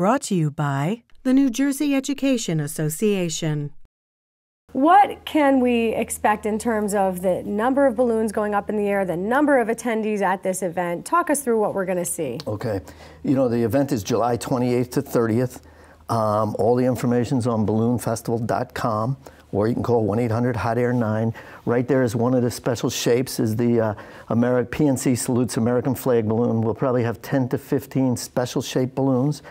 brought to you by the New Jersey Education Association. What can we expect in terms of the number of balloons going up in the air, the number of attendees at this event? Talk us through what we're going to see. Okay. You know, the event is July 28th to 30th. Um, all the information's on balloonfestival.com or you can call 1-800-HOT-AIR-9. Right there is one of the special shapes is the uh, Ameri PNC Salutes American Flag balloon. We'll probably have 10 to 15 special shaped balloons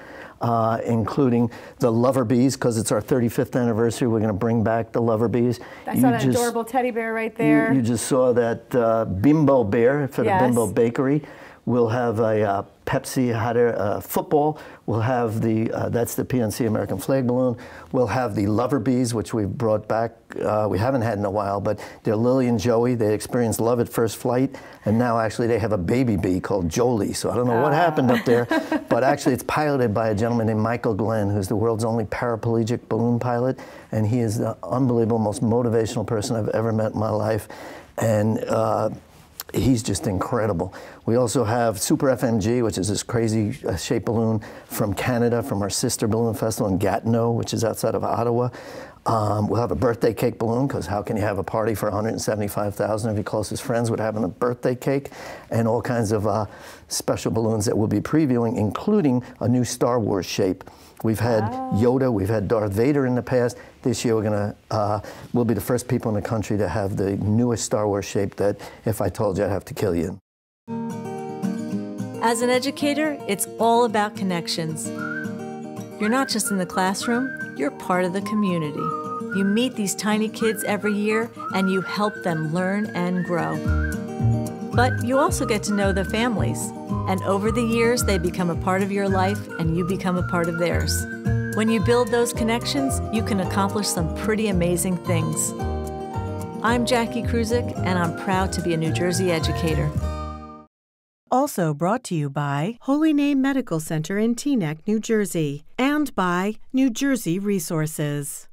uh, including the lover bees because it's our 35th anniversary. We're going to bring back the lover bees. I you saw that just, adorable teddy bear right there. You, you just saw that uh, bimbo bear for the yes. bimbo bakery. We'll have a uh, Pepsi a uh, football. We'll have the, uh, that's the PNC American flag balloon. We'll have the Lover Bees, which we've brought back. Uh, we haven't had in a while, but they're Lily and Joey. They experienced love at first flight, and now actually they have a baby bee called Jolie. So I don't know what happened up there, but actually it's piloted by a gentleman named Michael Glenn, who's the world's only paraplegic balloon pilot, and he is the unbelievable, most motivational person I've ever met in my life. And uh, he's just incredible. We also have Super FMG, which is this crazy uh, shaped balloon from Canada, from our sister balloon festival in Gatineau, which is outside of Ottawa. Um, we'll have a birthday cake balloon because how can you have a party for 175,000 of your closest friends with having a birthday cake and all kinds of uh, special balloons that we'll be previewing, including a new Star Wars shape. We've had wow. Yoda, we've had Darth Vader in the past. This year we're gonna, uh, we'll be the first people in the country to have the newest Star Wars shape that if I told you I'd have to kill you. As an educator, it's all about connections. You're not just in the classroom, you're part of the community. You meet these tiny kids every year and you help them learn and grow. But you also get to know their families, and over the years, they become a part of your life and you become a part of theirs. When you build those connections, you can accomplish some pretty amazing things. I'm Jackie Kruzik, and I'm proud to be a New Jersey educator. Also brought to you by Holy Name Medical Center in Teaneck, New Jersey, and by New Jersey Resources.